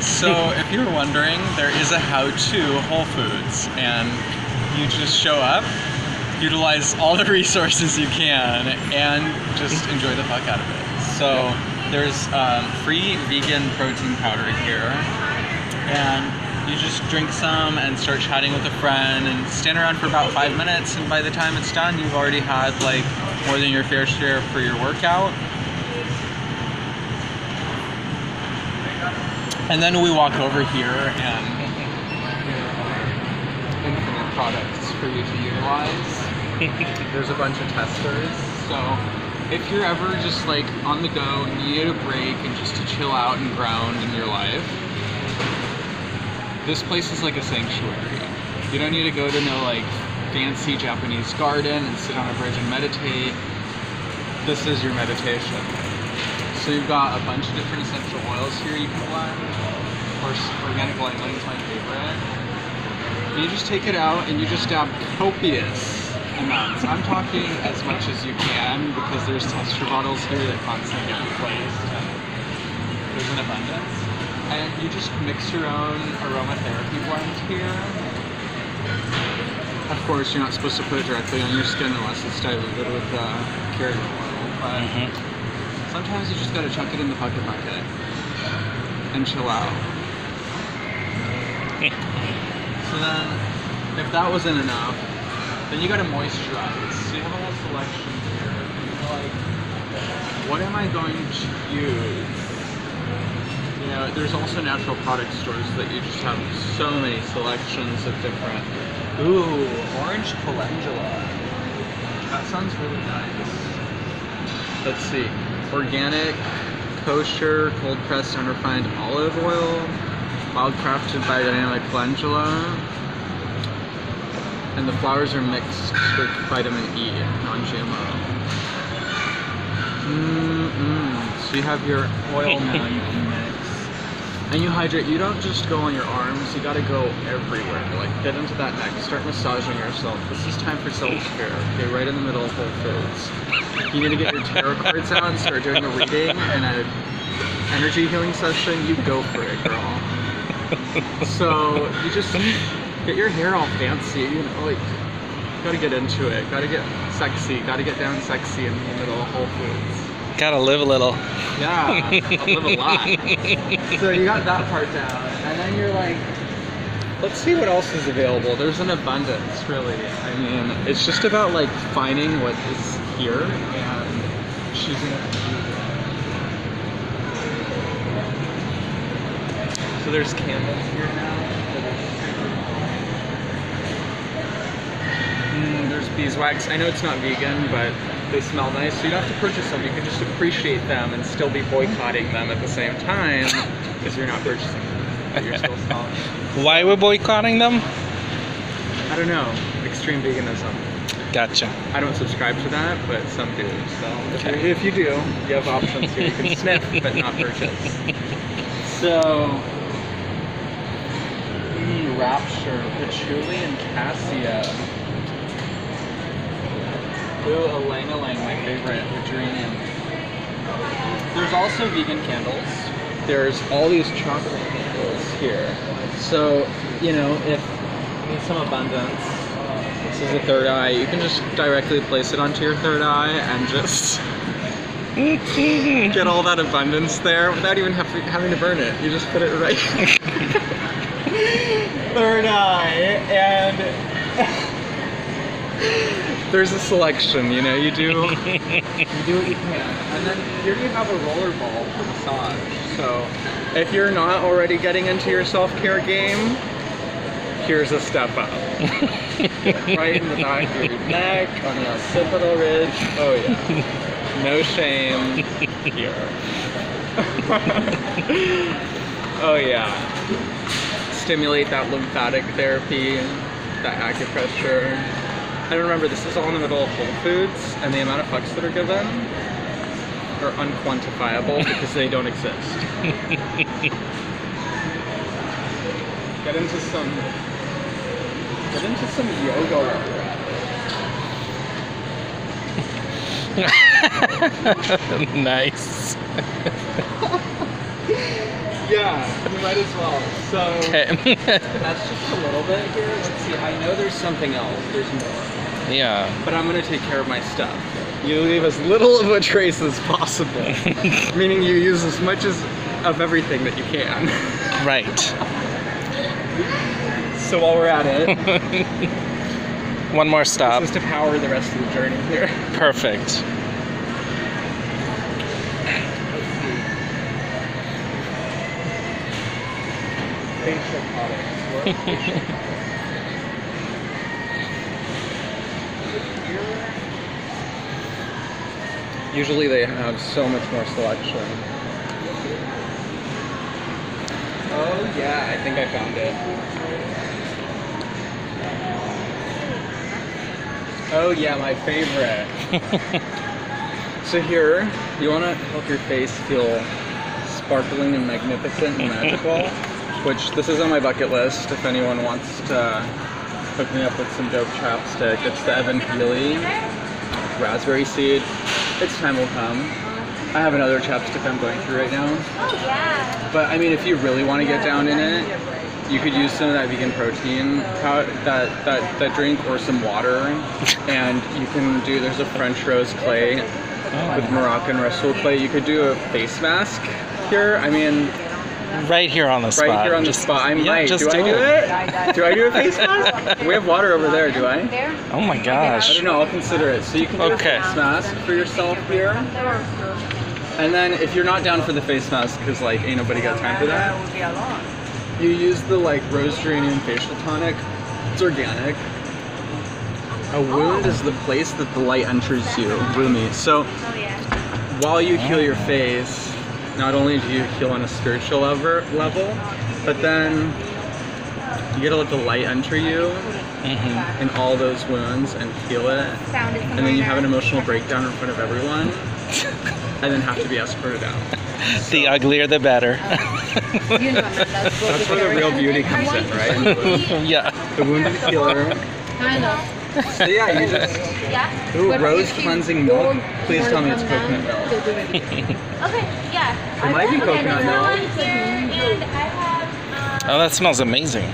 So, if you're wondering, there is a how-to Whole Foods, and you just show up, utilize all the resources you can, and just enjoy the fuck out of it. So, there's um, free vegan protein powder here, and you just drink some and start chatting with a friend and stand around for about five minutes, and by the time it's done, you've already had like more than your fair share for your workout. And then we walk over here and infinite products for you to utilize. There's a bunch of testers. So if you're ever just like on the go and you need a break and just to chill out and ground in your life, this place is like a sanctuary. You don't need to go to no like fancy Japanese garden and sit on a bridge and meditate. This is your meditation. So you've got a bunch of different essential oils here you can blend. Of course, organic limonene is my favorite. And you just take it out and you just dab copious amounts. I'm talking as much as you can because there's tester bottles here that constantly get replaced there's an abundance. And you just mix your own aromatherapy blend here. Of course, you're not supposed to put it directly on your skin unless it's diluted with uh, carrier oil, but sometimes you just gotta chuck it in the bucket bucket and chill out. so then, if that wasn't enough, then you gotta moisturize. So you have a whole selection here. Like, what am I going to use? You know, there's also natural product stores that you just have so many selections of different. Ooh, orange calendula. That sounds really nice. Let's see. Organic, kosher, cold pressed, unrefined olive oil, wild crafted biodynamic calendula. And the flowers are mixed with vitamin E, non-GMO. Mm-mm. So you have your oil now you can. And you hydrate. You don't just go on your arms. You gotta go everywhere. Like get into that neck. Start massaging yourself. This is time for self-care. Okay, right in the middle of Whole Foods. You need to get your tarot cards out and start doing a reading and an energy healing session. You go for it, girl. So you just get your hair all fancy. You know, like gotta get into it. Gotta get sexy. Gotta get down sexy in the middle of Whole Foods. Gotta live a little. Yeah, live a lot. So you got that part down, and then you're like, let's see what else is available. There's an abundance, really. I mean, it's just about like finding what is here and choosing what to do. So there's candles here now. Mm, there's beeswax. I know it's not vegan, but they smell nice, so you don't have to purchase them. You can just appreciate them and still be boycotting them at the same time because you're not purchasing them. You're still smelling. Why we're boycotting them? I don't know. Extreme veganism. Gotcha. I don't subscribe to that, but some do. So if, Okay. you, if you do, you have options here. You can sniff, but not purchase. So, mm, Rapture, Patchouli, and Cassia. Ooh, Ylang Ylang, my favorite, geranium. There's also vegan candles. There's all these chocolate candles here. So, you know, if need some abundance, this is a third eye. You can just directly place it onto your third eye and just get all that abundance there without even have having to burn it. You just put it right third eye and there's a selection, you know, you do you do what you can. And then here you have a roller ball for massage. So if you're not already getting into your self-care game, here's a step up. right in the back of your neck, on the occipital ridge. Oh yeah. No shame here. oh yeah. Stimulate that lymphatic therapy, that acupressure. And remember, this is all in the middle of Whole Foods, and the amount of fucks that are given are unquantifiable because they don't exist. Get into some get into some yoga while you're at it. nice. Yeah, you might as well. So Okay. that's just a little bit here. Let's see. I know there's something else. There's more. Yeah. But I'm gonna take care of my stuff. You leave as little of a trace as possible. Meaning you use as much as of everything that you can. Right. So while we're at it, One more stop. just to power the rest of the journey here. Perfect. Facial products. Usually they have so much more selection. Oh yeah, I think I found it. Oh yeah, my favorite. So here, you want to help your face feel sparkling and magnificent and magical, which this is on my bucket list if anyone wants to hook me up with some dope chapstick. It's the Evan Healy raspberry seed. Its time will come. I have another chapstick I'm going through right now. Oh yeah. But I mean, if you really want to get down in it, you could use some of that vegan protein pow- that that that drink or some water, and you can do. There's a French rose clay with Moroccan Rhassoul clay. You could do a face mask here. I mean, Right here on the spot. right here on the spot. I yeah, might. just do I do do it. it? Do I do a face mask? We have water over there. Do I? There. Oh my gosh. I don't know. I'll consider it. So you can do Okay. a face mask for yourself here. And then if you're not down for the face mask, because like ain't nobody got time for that, you use the like rose geranium facial tonic. It's organic. A wound is the place that the light enters you. Rumi. So Oh while you heal your face, not only do you heal on a spiritual lever, level, but then you get to let the light enter you hmm in all those wounds and heal it. And then you have an emotional breakdown in front of everyone, and then have to be escorted out. The uglier the better. That's where the real beauty comes in, right? yeah. The wounded healer. Kind of. So yeah, you just Yeah. ooh rose cleansing milk. Please tell me it's coconut milk. Okay. Yeah. It might be coconut there's milk. one here, and I have. Uh, oh, that smells amazing.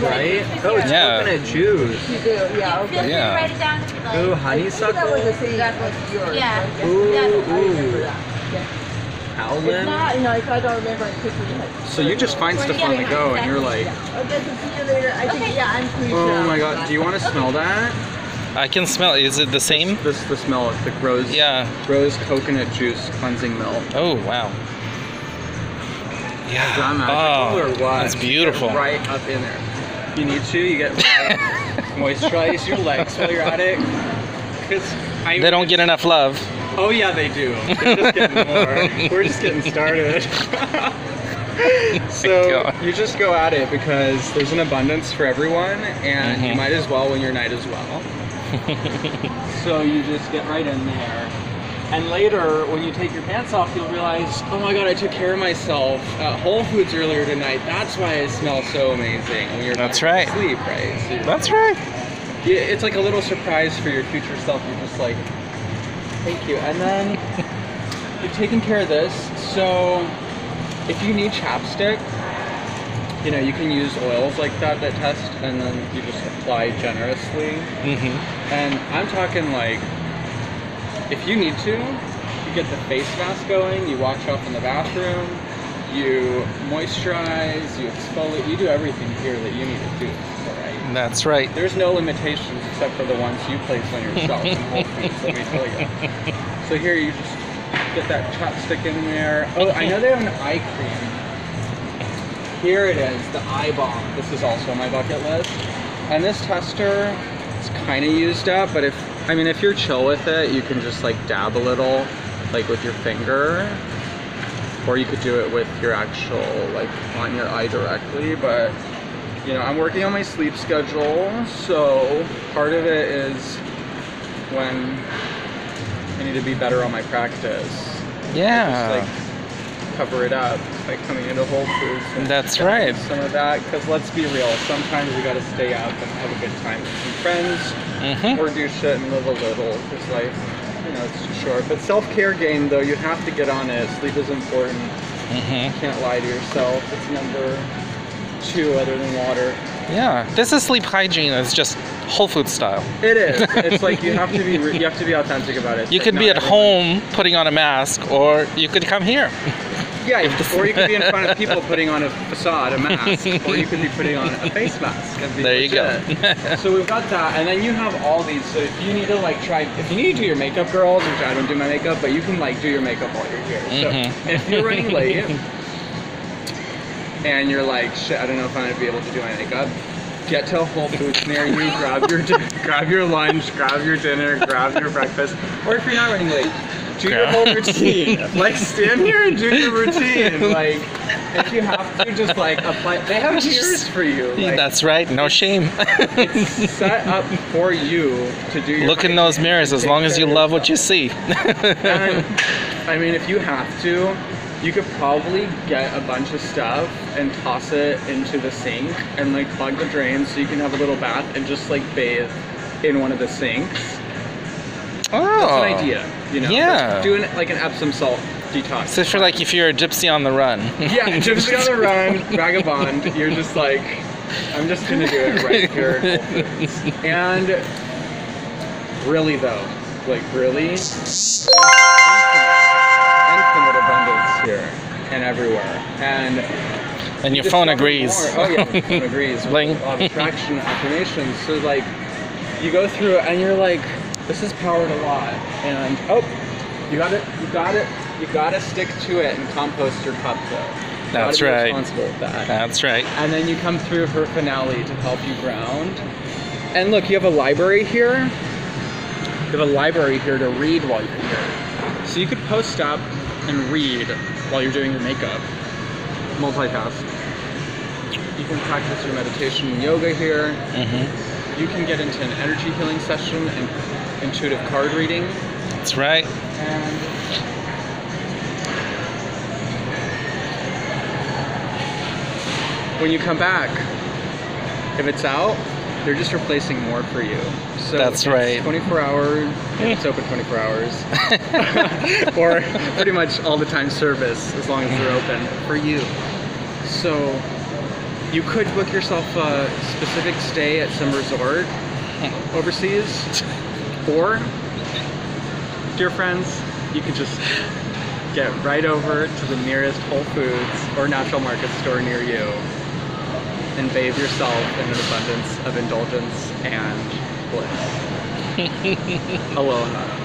Right? Oh, it's Yeah. coconut juice. You do, yeah, Feel free okay. to Yeah. write it down if you'd like. Ooh, That was honeysuckle. the same as yours. Yeah. Ooh, Yeah. Ooh. It's Howlin. not, you know, if I don't remember, I quickly like. So you just find stuff on the go, and you're like, Okay, see you later. I think, yeah, I'm pretty oh sure. oh my god, do you want to smell that? I can smell. Is it the same? This the smell of the rose. Yeah. Rose coconut juice cleansing milk. Oh wow. Yeah. magical Oh, or that's beautiful. Get right up in there. You need to. You get moisturize your legs while you're at it. Cause I They don't get enough love. Oh yeah, they do. They're just getting more. We're just getting started. so you just go at it because there's an abundance for everyone, and you Mhm. might as well when you're night as well. so you just get right in there. And later, when you take your pants off, you'll realize, oh my god, I took care of myself at Whole Foods earlier tonight. That's why I smell so amazing when you're That's right. sleep, right? So That's right. it's like a little surprise for your future self. You're just like, thank you. And then you've taken care of this. So if you need chapstick, you know, you can use oils like that that test and then you just apply generously. hmm And I'm talking like, if you need to, you get the face mask going, you wash off in the bathroom, you moisturize, you exfoliate, you do everything here that you need to do? That's right. There's no limitations except for the ones you place on yourself in Whole Foods, let me tell you. So here you just get that chopstick in there. Oh, I know they have an eye cream. Here it is, the eye balm. This is also on my bucket list. And this tester is kind of used up, but if, I mean, if you're chill with it, you can just like dab a little, like with your finger. Or you could do it with your actual, like on your eye directly, but you know, I'm working on my sleep schedule, so part of it is when I need to be better on my practice. Yeah. Just like cover it up by coming into Whole Foods. and That's right. Some of that, because let's be real, sometimes we gotta stay up and have a good time with some friends, hmm or do shit and live a little, because life, you know, it's too short. But self-care game, though, you have to get on it. Sleep is important. hmm Can't lie to yourself. It's number other than water. Yeah. This is sleep hygiene. It's just Whole Food style. It is. It's like you have to be you have to be authentic about it. You like could be at everyone- home putting on a mask, or you could come here. Yeah, or you could be in front of people putting on a facade, a mask, or you could be putting on a face mask. There you go. so we've got that, and then you have all these. So if you need to like try, if you need to do your makeup, girls, which I don't do my makeup, but you can like do your makeup while you're here. So Mhm. if you're running late and you're like, shit, I don't know if I'm gonna be able to do my makeup. Get to a Whole Foods near you, grab your grab your lunch, grab your dinner, grab your breakfast, or if you're not running late, do your whole routine. like stand here and do your routine. Like if you have to, just like apply. They have mirrors for you. Like, That's right. No shame. it's set up for you to do your Look in those mirrors as long as you of love what you see. And, I mean, if you have to, you could probably get a bunch of stuff and toss it into the sink and like plug the drain so you can have a little bath and just like bathe in one of the sinks. oh. That's an oh. idea, you know? Yeah. Doing like an Epsom salt detox. So for like if you're a gypsy on the run. yeah, gypsy on the run, vagabond. You're just like, I'm just gonna do it right here. at Whole Foods. And really though, like really, infinite, infinite abundance here and everywhere. And And your phone agrees. more. Oh yeah, your phone agrees. Bling. attraction affirmations. So like, you go through it and you're like, this is powered a lot. And oh, you got it, you got it, you gotta stick to it and compost your cup though. You That's right. That. That's right. And then you come through her finale to help you ground. And look, you have a library here. You have a library here to read while you're here. So you could post up and read while you're doing your makeup. Multitask. You can practice your meditation and yoga here. hmm You can get into an energy healing session and intuitive card reading. That's right. And when you come back, if it's out, they're just replacing more for you. So That's right. 24 hours. it's open 24 hours, or pretty much all the time service as long as they're open for you. So you could book yourself a specific stay at some resort overseas, or dear friends, you could just get right over to the nearest Whole Foods or natural market store near you and bathe yourself in an abundance of indulgence and bliss. Aloha.